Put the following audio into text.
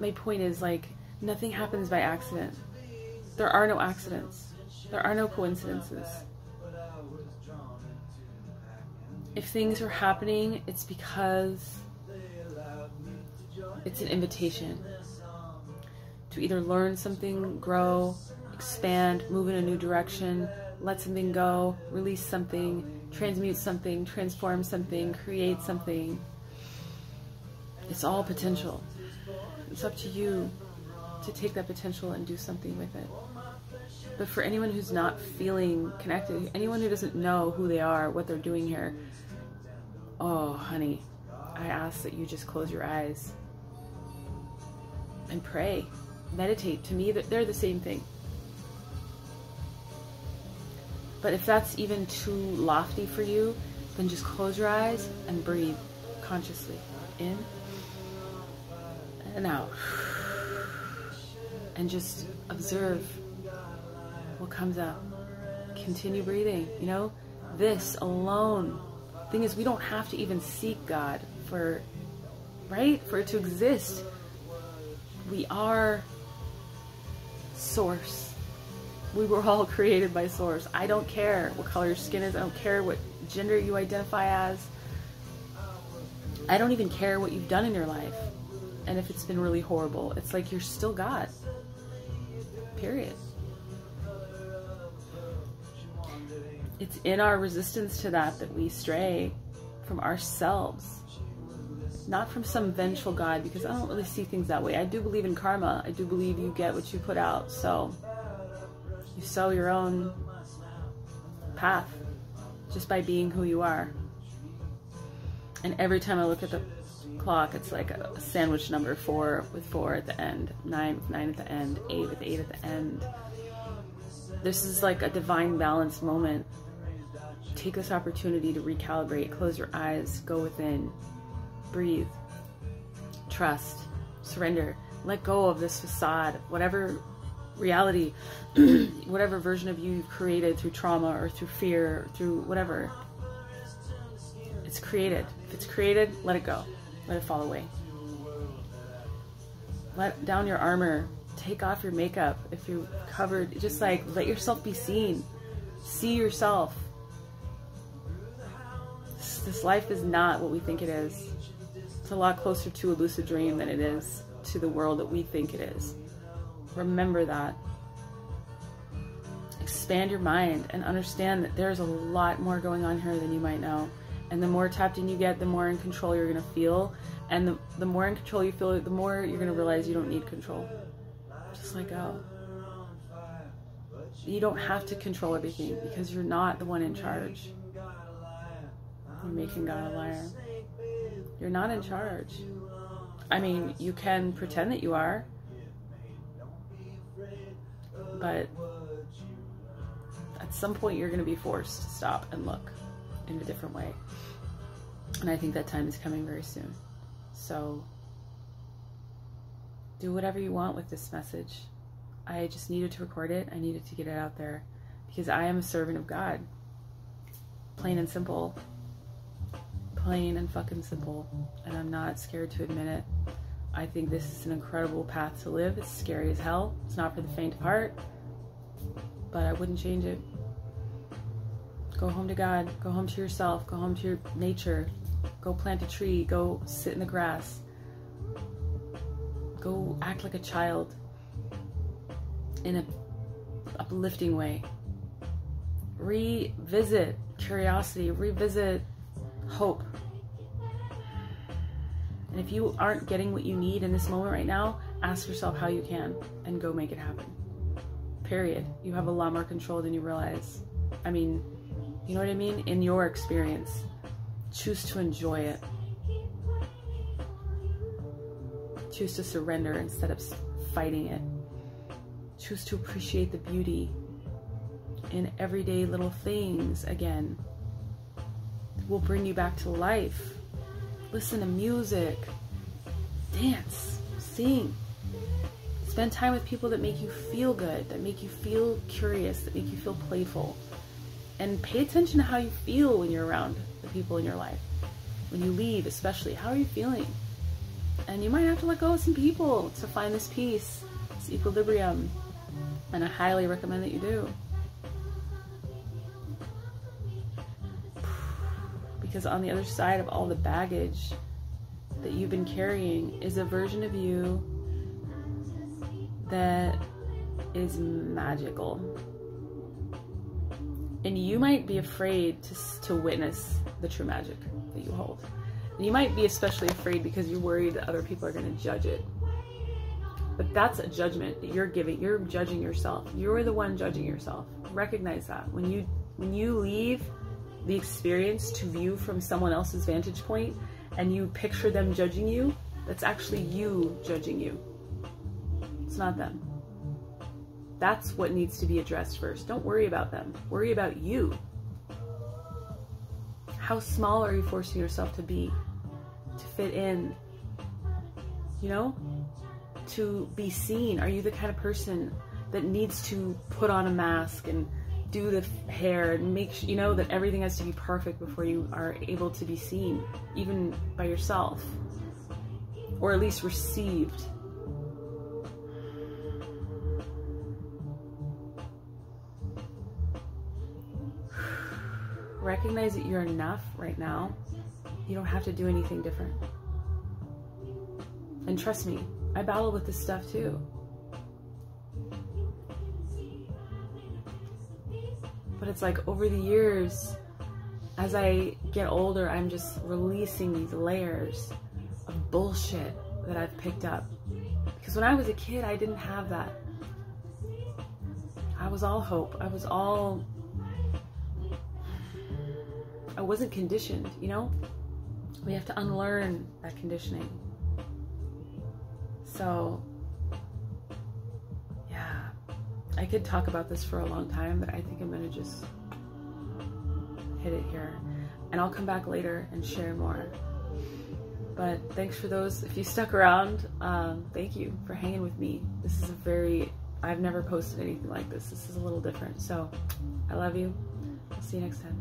my point is like nothing happens by accident. There are no accidents. There are no coincidences. If things are happening, it's because it's an invitation to either learn something, grow, expand, move in a new direction, let something go, release something, transmute something, transform something, create something. It's all potential. It's up to you to take that potential and do something with it. But for anyone who's not feeling connected, anyone who doesn't know who they are, what they're doing here, oh, honey, I ask that you just close your eyes and pray, meditate. To me, that they're the same thing. But if that's even too lofty for you, then just close your eyes and breathe consciously in and out. And just observe what comes up. Continue breathing. You know, this alone. Thing is, we don't have to even seek God for, right? For it to exist. We are source. We were all created by source. I don't care what color your skin is. I don't care what gender you identify as. I don't even care what you've done in your life. And if it's been really horrible, it's like you're still God. Period. it's in our resistance to that that we stray from ourselves. Not from some vengeful god because i don't really see things that way. I do believe in karma. I do believe you get what you put out. So you sow your own path just by being who you are. And every time i look at the clock it's like a sandwich number four with four at the end nine with nine at the end eight with eight at the end this is like a divine balance moment take this opportunity to recalibrate, close your eyes, go within, breathe, trust, surrender, let go of this facade, whatever reality, whatever version of you you've created through trauma or through fear, or through whatever. It's created. If it's created, let it go. Let it fall away. Let down your armor. Take off your makeup if you're covered. Just like let yourself be seen. See yourself this life is not what we think it is. It's a lot closer to a lucid dream than it is to the world that we think it is. Remember that. Expand your mind and understand that there's a lot more going on here than you might know. And the more tapped in you get, the more in control you're going to feel. And the, the more in control you feel, the more you're going to realize you don't need control. Just let go. Uh, you don't have to control everything because you're not the one in charge. You're making God a liar. You're not in charge. I mean, you can pretend that you are, but at some point you're going to be forced to stop and look in a different way. And I think that time is coming very soon. So do whatever you want with this message. I just needed to record it. I needed to get it out there because I am a servant of God. Plain and simple plain and fucking simple, and I'm not scared to admit it. I think this is an incredible path to live. It's scary as hell. It's not for the faint of heart, but I wouldn't change it. Go home to God. Go home to yourself. Go home to your nature. Go plant a tree. Go sit in the grass. Go act like a child in a uplifting way. Revisit curiosity. Revisit hope. And if you aren't getting what you need in this moment right now, ask yourself how you can and go make it happen. Period. You have a lot more control than you realize. I mean, you know what I mean? In your experience, choose to enjoy it. Choose to surrender instead of fighting it. Choose to appreciate the beauty in everyday little things again will bring you back to life. Listen to music, dance, sing. Spend time with people that make you feel good, that make you feel curious, that make you feel playful. And pay attention to how you feel when you're around the people in your life. When you leave, especially, how are you feeling? And you might have to let go of some people to find this peace, this equilibrium. And I highly recommend that you do. Because on the other side of all the baggage that you've been carrying is a version of you that is magical. And you might be afraid to, to witness the true magic that you hold. And you might be especially afraid because you're worried that other people are going to judge it. But that's a judgment that you're giving. You're judging yourself. You're the one judging yourself. Recognize that. When you when you leave the experience to view from someone else's vantage point and you picture them judging you, that's actually you judging you. It's not them. That's what needs to be addressed first. Don't worry about them. Worry about you. How small are you forcing yourself to be? To fit in? You know? To be seen? Are you the kind of person that needs to put on a mask and do the hair and make sure, you know, that everything has to be perfect before you are able to be seen, even by yourself? Or at least received recognize that you're enough right now. You don't have to do anything different. And trust me, I battle with this stuff too. But it's like over the years, as I get older, I'm just releasing these layers of bullshit that I've picked up. Because when I was a kid, I didn't have that. I was all hope. I was all I wasn't conditioned, you know? We have to unlearn that conditioning. So, yeah, I could talk about this for a long time, but I think I'm going to just hit it here. And I'll come back later and share more. But thanks for those. If you stuck around, um, thank you for hanging with me. This is a very, I've never posted anything like this. This is a little different. So I love you. I'll see you next time.